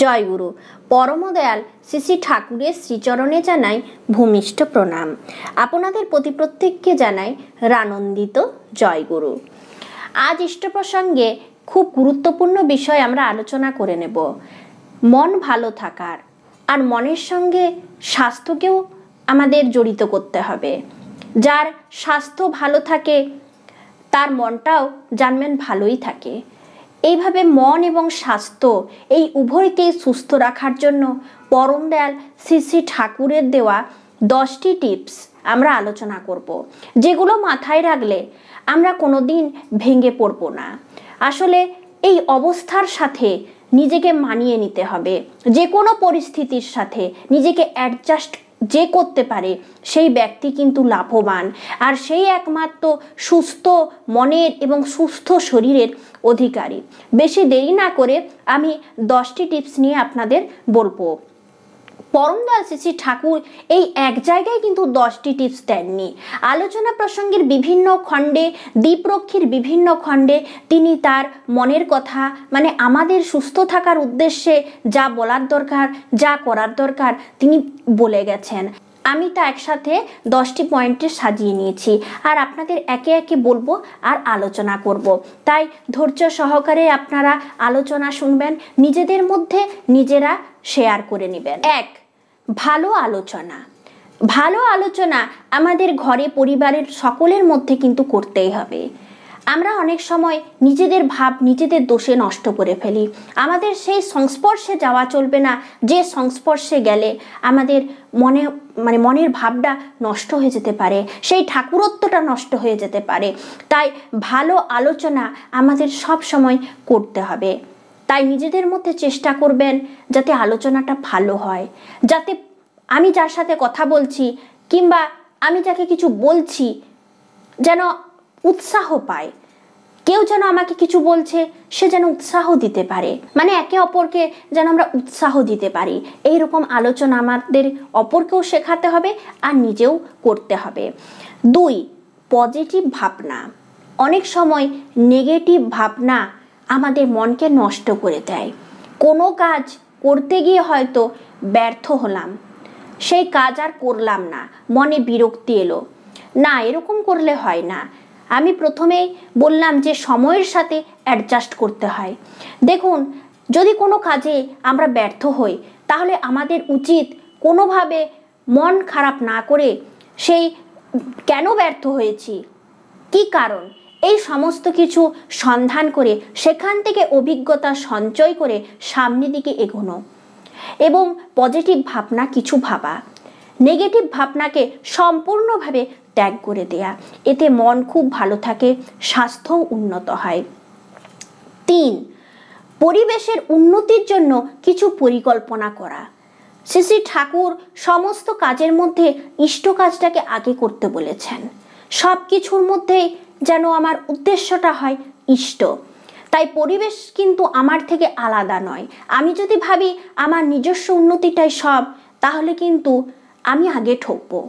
জয়গুরু। পরমদয়াল শ্রী শ্রী ঠাকুরের শ্রীচরণে জানাই ভূমিষ্ঠ প্রণাম। আপনাদের প্রতি প্রত্যেককে জানাই রানন্দিত জয়গুরু। আজ ইষ্ট প্রসঙ্গে খুব গুরুত্বপূর্ণ বিষয় আমরা আলোচনা করে নেব। মন ভালো থাকার আর মনের সঙ্গে স্বাস্থ্যকেও আমাদের জড়িত করতে হবে। যার স্বাস্থ্য ভালো থাকে, তার মনটাও জানবেন ভালোই থাকে। এইভাবে মন এবং স্বাস্থ্য এই উভয়কেই সুস্থ রাখার জন্য পরম দয়াল শ্রী শ্রী ঠাকুরের দেওয়া দশটি টিপস আমরা আলোচনা করব, যেগুলো মাথায় রাখলে আমরা কোনো দিন ভেঙে পড়ব না। আসলে এই অবস্থার সাথে নিজেকে মানিয়ে নিতে হবে যে কোনো পরিস্থিতির সাথে নিজেকে অ্যাডজাস্ট যে করতে পারে, সেই ব্যক্তি কিন্তু লাভবান। আর সেই একমাত্র সুস্থ মনের এবং সুস্থ শরীরের অধিকারী। বেশি দেরি না করে আমি দশটি টিপস নিয়ে আপনাদের বলব। পরমদয়াল শ্রী ঠাকুর এই এক জায়গায় কিন্তু দশটি টিপস দেননি। আলোচনা প্রসঙ্গের বিভিন্ন খণ্ডে দ্বীপরক্ষীর বিভিন্ন খণ্ডে তিনি তার মনের কথা মানে আমাদের সুস্থ থাকার উদ্দেশ্যে যা বলার দরকার, যা করার দরকার তিনি বলে গেছেন। আমি তা একসাথে দশটি পয়েন্টে সাজিয়ে নিয়েছি আর আপনাদের একে একে বলব আর আলোচনা করব। তাই ধৈর্য সহকারে আপনারা আলোচনা শুনবেন, নিজেদের মধ্যে নিজেরা শেয়ার করে নেবেন। এক, ভালো আলোচনা। ভালো আলোচনা আমাদের ঘরে, পরিবারের সকলের মধ্যে কিন্তু করতেই হবে। আমরা অনেক সময় নিজেদের ভাব, নিজেদের দোষে নষ্ট করে ফেলি। আমাদের সেই সংস্পর্শে যাওয়া চলবে না, যে সংস্পর্শে গেলে আমাদের মনে মানে মনের ভাবটা নষ্ট হয়ে যেতে পারে, সেই ঠাকুরত্বটা নষ্ট হয়ে যেতে পারে। তাই ভালো আলোচনা আমাদের সব সময় করতে হবে। তাই নিজেদের মধ্যে চেষ্টা করবেন যাতে আলোচনাটা ভালো হয়। যাতে আমি যার সাথে কথা বলছি কিংবা আমি যাকে কিছু বলছি, যেন উৎসাহ পায়। কেউ যেন আমাকে কিছু বলছে, সে যেন উৎসাহ দিতে পারে। মানে একে অপরকে যেন আমরা উৎসাহ দিতে পারি। এই রকম আলোচনা আমাদের অপরকেও শেখাতে হবে আর নিজেও করতে হবে। দুই পজিটিভ ভাবনা। অনেক সময় নেগেটিভ ভাবনা আমাদের মনকে নষ্ট করে দেয়। কোনো কাজ করতে গিয়ে হয়তো ব্যর্থ হলাম। সেই কাজ আর করলাম না। মনে বিরক্তি এলো। না, এরকম করলে হয় না। আমি প্রথমেই বললাম যে সময়ের সাথে অ্যাডজাস্ট করতে হয়। দেখুন, যদি কোনো কাজে আমরা ব্যর্থ হই, তাহলে আমাদের উচিত কোনোভাবে মন খারাপ না করে সেই কেন ব্যর্থ হয়েছি, কি কারণ, এই সমস্ত কিছু সন্ধান করে, সেখান থেকে অভিজ্ঞতা সঞ্চয় করে সামনের দিকে এগোনো। এবং পজিটিভ ভাবনা কিছু ভাবা। নেগেটিভ ভাবনাকে সম্পূর্ণভাবে ত্যাগ করে দেয়া। এতে মন খুব ভালো থাকে, স্বাস্থ্যও উন্নত হয়। তিন, পরিবেশের উন্নতির জন্য কিছু পরিকল্পনা করা। শ্রী শ্রী ঠাকুর সমস্ত কাজের মধ্যে ইষ্ট কাজটাকে আগে করতে বলেছেন। সব কিছুর মধ্যেই যেন আমার উদ্দেশ্যটা হয় ইষ্ট। তাই পরিবেশ কিন্তু আমার থেকে আলাদা নয়। আমি যদি ভাবি আমার নিজস্ব উন্নতিটাই সব, তাহলে কিন্তু আমি আগে ঠকবো।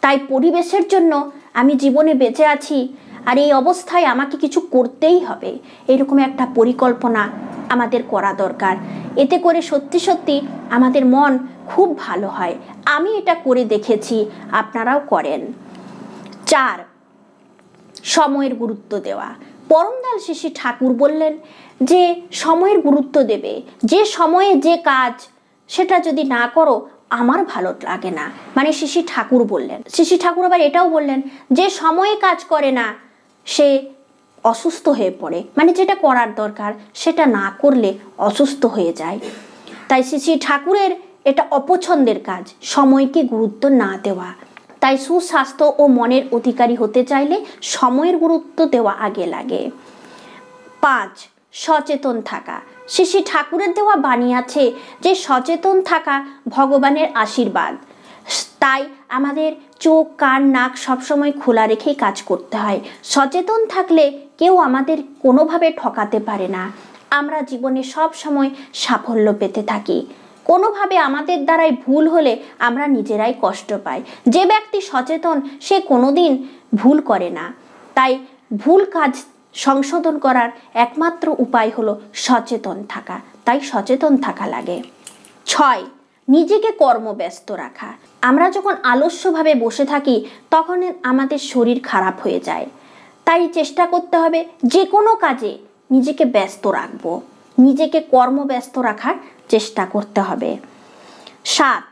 তাই পরিবেশের জন্য আমি জীবনে বেঁচে আছি আর এই অবস্থায় আমাকে কিছু করতেই হবে। এরকম একটা পরিকল্পনা আমাদের করা দরকার। এতে করে সত্যি সত্যি আমাদের মন খুব ভালো হয়। আমি এটা করে দেখেছি, আপনারাও করেন। চার, সময়ের গুরুত্ব দেওয়া। পরমদাল শিশি ঠাকুর বললেন যে, সময়ের গুরুত্ব দেবে। যে সময়ে যে কাজ সেটা যদি না করো আমার ভালো লাগে না। মানে শিশি ঠাকুর বললেন। শিশি ঠাকুর আবার এটাও বললেন যে সময়ে কাজ করে না, সে অসুস্থ হয়ে পড়ে। মানে যেটা করার দরকার, সেটা না করলে অসুস্থ হয়ে যায়। তাই শিশি ঠাকুরের এটা অপছন্দের কাজ, সময়কে গুরুত্ব না দেওয়া। তাই সুস্বাস্থ্য ও মনের অধিকারী হতে চাইলে সময়ের গুরুত্ব দেওয়া আগে লাগে। পাঁচ সচেতন থাকা। শ্রী ঠাকুরের দেওয়া বাণী আছে যে, সচেতন থাকা ভগবানের আশীর্বাদ। তাই আমাদের চোখ, কান, নাক সবসময় খোলা রেখেই কাজ করতে হয়। সচেতন থাকলে কেউ আমাদের কোনোভাবে ঠকাতে পারে না। আমরা জীবনে সব সময় সাফল্য পেতে থাকি। কোনোভাবে আমাদের দ্বারাই ভুল হলে আমরা নিজেরাই কষ্ট পাই। যে ব্যক্তি সচেতন, সে কোনোদিন ভুল করে না। তাই ভুল কাজ সংশোধন করার একমাত্র উপায় হলো সচেতন থাকা। তাই সচেতন থাকা লাগে। ছয়, নিজেকে কর্মব্যস্ত রাখা। আমরা যখন আলস্যভাবে বসে থাকি, তখন আমাদের শরীর খারাপ হয়ে যায়। তাই চেষ্টা করতে হবে যে কোনো কাজে নিজেকে ব্যস্ত রাখব। নিজেকে কর্মব্যস্ত রাখার চেষ্টা করতে হবে। সাত,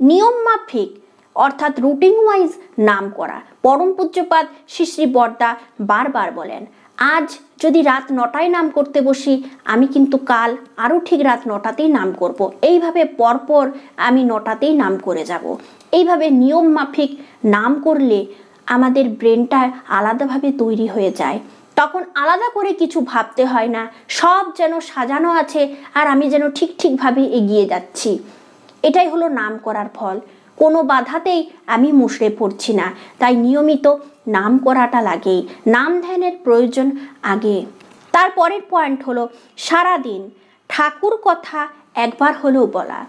নিয়ম মাফিক, অর্থাৎ রুটিন ওয়াইজ নাম করা। পরম পূজ্যপাদ শ্রী শ্রী বর্দা বারবার বলেন আজ যদি রাত নটায় নাম করতে বসি, আমি কিন্তু কাল আরও ঠিক রাত নটাতেই নাম করব। এইভাবে পরপর আমি নটাতেই নাম করে যাব। এইভাবে নিয়ম মাফিক নাম করলে আমাদের ব্রেনটা আলাদাভাবে তৈরি হয়ে যায় তখন আলাদা করে কিছু ভাবতে হয় না সব যেন সাজানো আছে আর আমি যেন ঠিক ঠিকভাবে এগিয়ে যাচ্ছি এটাই হলো নাম করার ফল কোনো বাধাতেই আমি মুশড়ে পড়ছি না। তাই নিয়মিত নাম করাটা লাগে নাম ধ্যানের প্রয়োজন আগে। তারপরের পয়েন্ট হলো সারাদিন ঠাকুর কথা একবার হলেও বলা।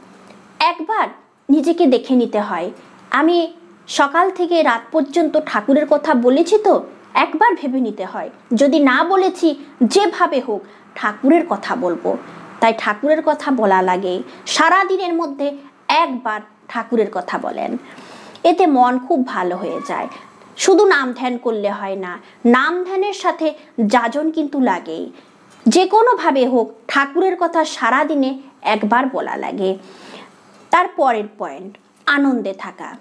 একবার নিজেকে দেখে নিতে হয়। আমি সকাল থেকে রাত পর্যন্ত ঠাকুরের কথা বলেছি তো, একবার ভেবে নিতে হয়। যদি না বলেছি, যেভাবে হোক ঠাকুরের কথা বলব। তাই ঠাকুরের কথা বলা লাগে সারা দিনের মধ্যে একবার ঠাকুরের কথা বলেন। এতে মন খুব ভালো হয়ে যায়। শুধু নাম ধ্যান করলে হয় না, নাম ধ্যানের সাথে যাজন কিন্তু লাগেই। যে কোনোভাবে হোক, ঠাকুরের কথা সারা দিনে একবার বলা লাগে। তার পরের পয়েন্ট আনন্দে থাকা।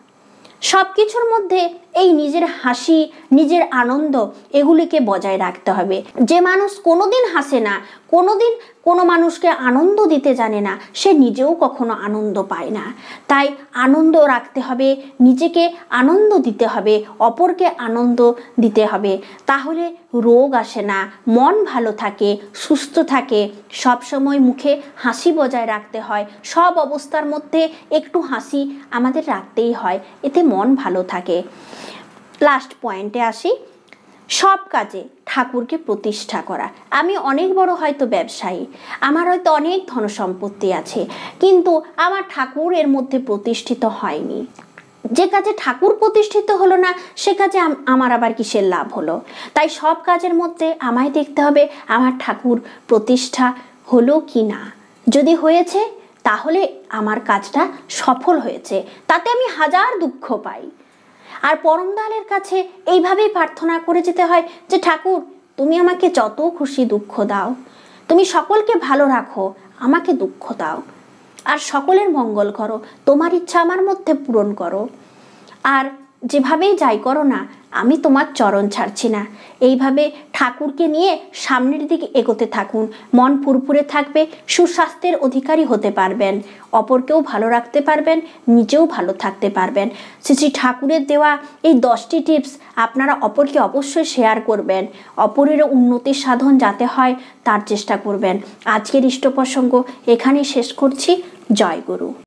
সব কিছুর মধ্যে এই নিজের হাসি, নিজের আনন্দ এগুলিকে বজায় রাখতে হবে। যে মানুষ কোনোদিন হাসে না, কোনোদিন কোনো মানুষকে আনন্দ দিতে জানে না, সে নিজেও কখনো আনন্দ পায় না। তাই আনন্দ রাখতে হবে, নিজেকে আনন্দ দিতে হবে, অপরকে আনন্দ দিতে হবে। তাহলে রোগ আসে না, মন ভালো থাকে, সুস্থ থাকে সব সময় মুখে হাসি বজায় রাখতে হয়, সব অবস্থার মধ্যে একটু হাসি আমাদের রাখতেই হয়, এতে মন ভালো থাকে। লাস্ট পয়েন্টে আসি। সব কাজে ঠাকুরকে প্রতিষ্ঠা করা। আমি অনেক বড় হয়তো ব্যবসায়ী। আমার হয়তো অনেক ধনসম্পত্তি আছে। কিন্তু আমার ঠাকুর এর মধ্যে প্রতিষ্ঠিত হয়নি। যে কাজে ঠাকুর প্রতিষ্ঠিত হলো না, সে কাজে আমার আবার কিসের লাভ হলো? তাই সব কাজের মধ্যে আমায় দেখতে হবে, আমার ঠাকুর প্রতিষ্ঠা হলো কি না? যদি হয়েছে, তাহলে আমার কাজটা সফল হয়েছে। তাতে আমি হাজার দুঃখ পাই। আর পরম দয়ালের কাছে এইভাবেই প্রার্থনা করে যেতে হয় যে, ঠাকুর, তুমি আমাকে যত খুশি দুঃখ দাও। তুমি সকলকে ভালো রাখো, আমাকে দুঃখ দাও। আর সকলের মঙ্গল করো, তোমার ইচ্ছা আমার মধ্যে পূরণ করো। আর যেভাবেই যাই করো না, আমি তোমার চরণ ছাড়ছি না। এইভাবে ঠাকুরকে নিয়ে সামনের দিকে এগোতে থাকুন। মন পুরপুরে থাকবে, সুস্বাস্থ্যের অধিকারী হতে পারবেন। অপরকেও ভালো রাখতে পারবেন, নিজেও ভালো থাকতে পারবেন। শ্রী শ্রী ঠাকুরের দেওয়া এই দশটি টিপস আপনারা অপরকে অবশ্যই শেয়ার করবেন। অপরের উন্নতির সাধন যাতে হয়, তার চেষ্টা করবেন। আজকের ইষ্ট প্রসঙ্গ এখানেই শেষ করছি। জয় গুরু।